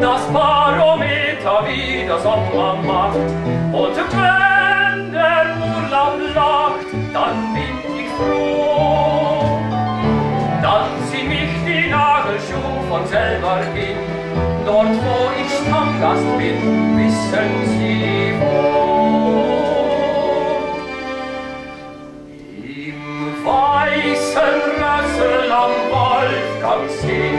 das Barometer wieder Sommer macht und wenn der Urlaub lacht, dann bin ich froh. Dann zieh mich die Nagelschuhe von selber hin, dort wo ich Stammgast bin, wissen Sie wo. Im weißen Rössel am Wolfgangsee,